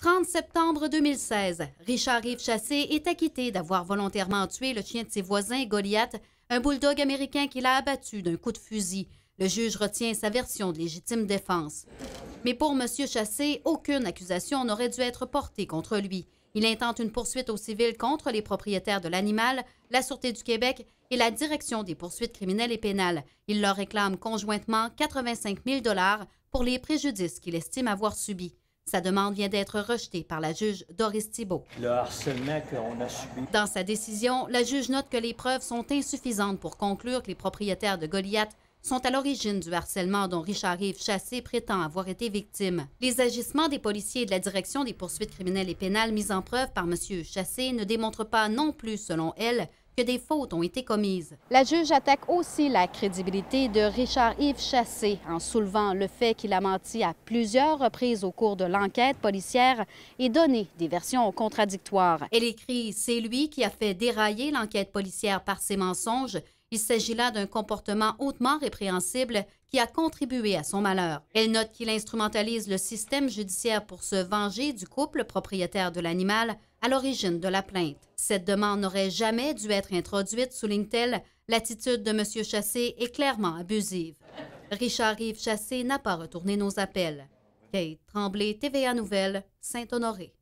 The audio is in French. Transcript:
30 septembre 2016, Richard-Yves Chassé est acquitté d'avoir volontairement tué le chien de ses voisins, Goliath, un bulldog américain qu'il a abattu d'un coup de fusil. Le juge retient sa version de légitime défense. Mais pour M. Chassé, aucune accusation n'aurait dû être portée contre lui. Il intente une poursuite au civil contre les propriétaires de l'animal, la Sûreté du Québec et la Direction des poursuites criminelles et pénales. Il leur réclame conjointement 85 000 pour les préjudices qu'il estime avoir subis. Sa demande vient d'être rejetée par la juge Doris Thibault. Le harcèlement qu'on a subi. Dans sa décision, la juge note que les preuves sont insuffisantes pour conclure que les propriétaires de Goliath sont à l'origine du harcèlement dont Richard-Yves Chassé prétend avoir été victime. Les agissements des policiers et de la direction des poursuites criminelles et pénales mis en preuve par M. Chassé ne démontrent pas non plus, selon elle, que des fautes ont été commises. La juge attaque aussi la crédibilité de Richard-Yves Chassé en soulevant le fait qu'il a menti à plusieurs reprises au cours de l'enquête policière et donné des versions contradictoires. Elle écrit C'est lui qui a fait dérailler l'enquête policière par ses mensonges. Il s'agit là d'un comportement hautement répréhensible qui a contribué à son malheur. Elle note qu'il instrumentalise le système judiciaire pour se venger du couple propriétaire de l'animal à l'origine de la plainte. Cette demande n'aurait jamais dû être introduite, souligne-t-elle. L'attitude de M. Chassé est clairement abusive. Richard-Yves Chassé n'a pas retourné nos appels. Kate Tremblay, TVA Nouvelle, Saint-Honoré.